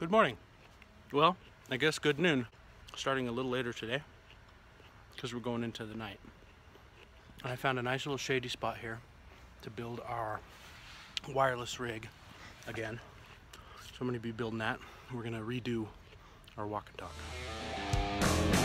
Good morning. Well, I guess good noon. Starting a little later today because we're going into the night. And I found a nice little shady spot here to build our wireless rig again. So I'm to be building that. We're going to redo our walk and talk.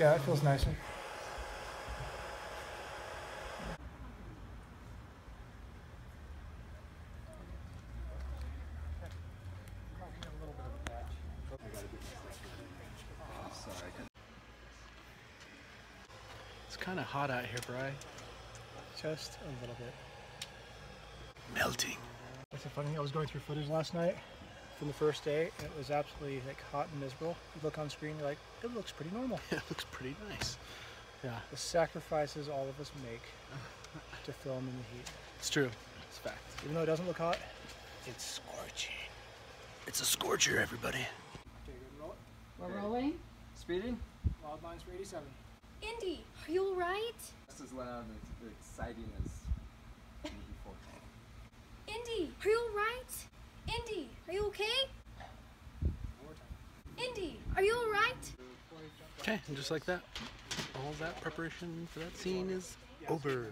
Yeah, it feels nicer. It's kind of hot out here, Bri. Just a little bit. Melting. It's so funny. I was going through footage last night from the first day, and it was absolutely like hot and miserable. You look on screen, you're like, it looks pretty normal. it looks pretty nice. Yeah, The sacrifices all of us make to film in the heat. it's true. It's fact. Even though it doesn't look hot, it's scorching. It's a scorcher, everybody. Okay, good. Roll it. We're rolling. Speeding? Wild lines for 87. Indy, are you alright? Just as loud and as exciting as before. Indy, are you alright? Indy, are you okay? Indy, are you alright? Okay, and just like that, all that preparation for that scene is over.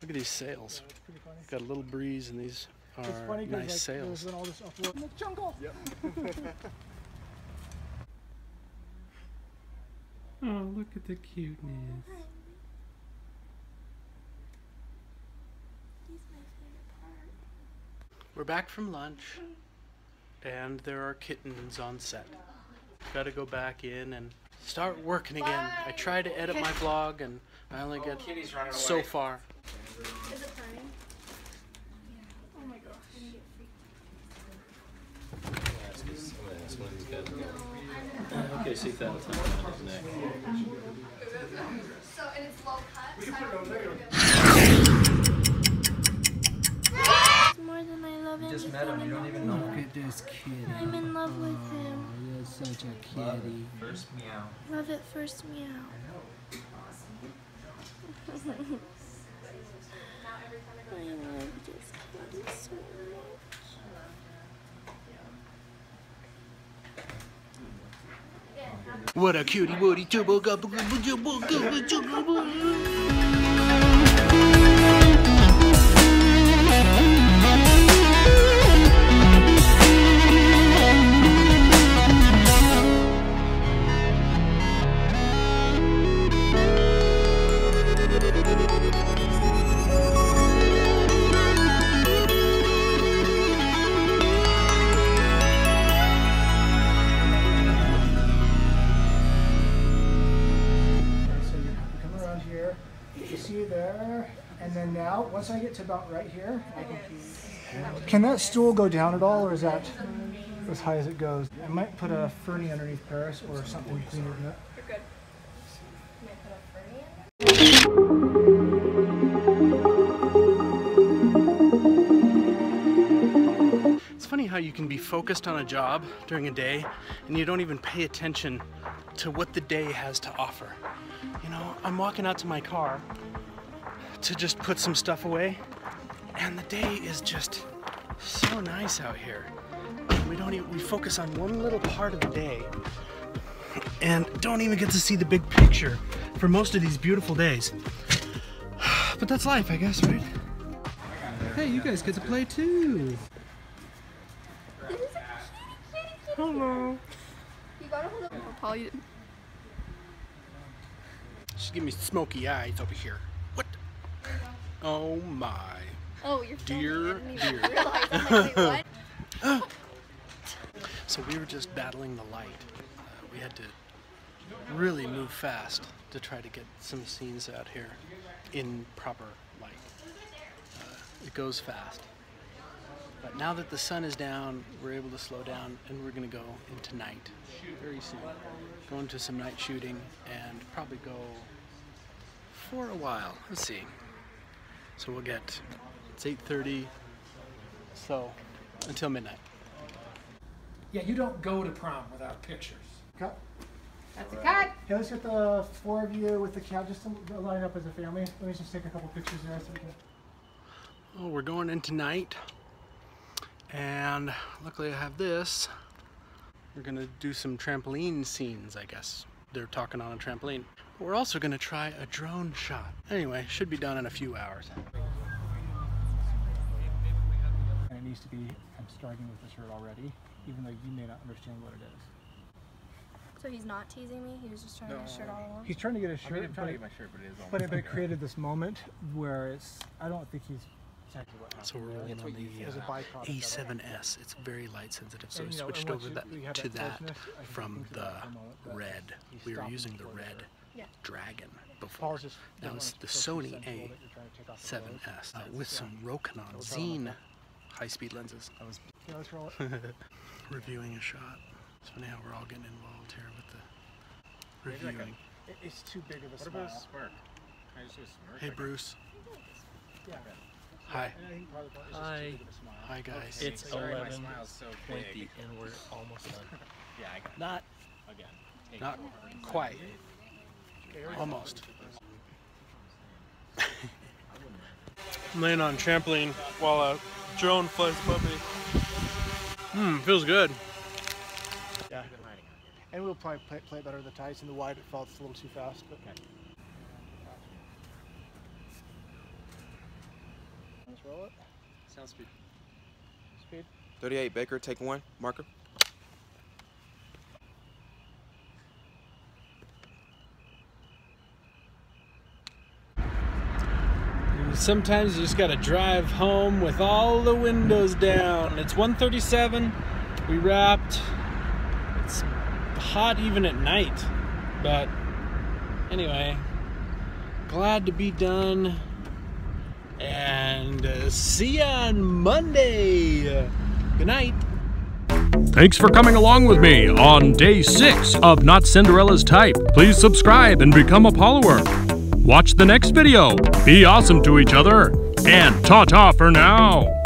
Look at these sails. Got a little breeze, and these are It's funny nice like, sails. there's all this uproar in the jungle. Oh, look at the cuteness. We're back from lunch, and there are kittens on set. Got to go back in and start working again. I try to edit my vlog, and I only get so far. Is it purring? Oh my gosh. Okay, see that'll neck. So, and it's low cut? Just met him, you don't even know him. at this kitty. I'm in love with him. Oh, you're such a kitty. First meow. Love at first meow. I love this kitty so much. What a cutie woody turbo gobble gobble jubble gobble jubble. And then now, once I get to about right here, I can Can that stool go down at all, or is that as high as it goes? I might put a Fernie underneath Paris or something cleaner than that. You're good. Can I put a Fernie in there? It's funny how you can be focused on a job during a day and you don't even pay attention to what the day has to offer. You know, I'm walking out to my car to just put some stuff away and the day is just so nice out here. We don't even we focus on one little part of the day and don't even get to see the big picture for most of these beautiful days. But that's life, I guess, right? Hey, you guys get to play too. This is a kitty, kitty, kitty. Hello. You Paul, you, She's giving me smoky eyes over here. What? Oh my. oh, you're Dear, it. I didn't even dear. like. So we were just battling the light. Uh, we had to really move fast to try to get some scenes out here in proper light. Uh, it goes fast. But now that the sun is down, we're able to slow down and we're going to go into night very soon. Go into some night shooting and probably go for a while. Let's see. So we'll get, it's 8.30, so until midnight. Yeah, you don't go to prom without pictures. Cut. That's a cut. Okay, let's get the four of you with the cat just to uh, line up as a family. Let me just take a couple pictures there so we can. Oh, we're going in tonight, And luckily I have this. We're gonna do some trampoline scenes, I guess. They're talking on a trampoline. We're also gonna try a drone shot. Anyway, should be done in a few hours. And it needs to be, I'm starting with the shirt already, even though you may not understand what it is. So he's not teasing me. He was just trying to get his shirt all along. He's trying to get a shirt, but, it, my shirt, but it is but, it, but it created this moment where it's, I don't think he's exactly what happened. So we're rolling on the a uh, byproduct of it. A7S. It's very light sensitive, so And, we you know, switched over you- that to that that closeness, I can from the about it for a moment, but red. We were using the red there. Yeah. Dragon before. Paul's just Now it's the it to feel too Sony sensual that you're trying to take off the clothes. A7S uh, with some Rokinon We'll try one Xeen high-speed lenses. Okay, let's roll it. reviewing a shot. It's funny how we're all getting involved here with the reviewing. It- It's too big of a smile. smirk? Can I just do a smirk? Hey Bruce. Yeah. Hi. And I think part of the part is just Hi. too big of a smile. Hi guys. It's Sorry, my 11 smile's so Twenty, big. and we're almost done. Yeah, I got Not again. Not it. quite. Almost. I'm laying on a trampoline while a drone flies above me. Hmm, feels good. Yeah. And we'll probably play, play it better in the tights. In the wide, it falls a little too fast. But Let's roll it. Sounds speed. Speed. 38 Baker, take one, marker. Sometimes you just gotta drive home with all the windows down. It's 1:37. We wrapped. It's hot even at night, but anyway, glad to be done. And uh, see you on Monday. Good night. Thanks for coming along with me on day six of Not Cinderella's Type. Please subscribe and become a follower. Watch the next video. Be awesome to each other. And ta ta for now.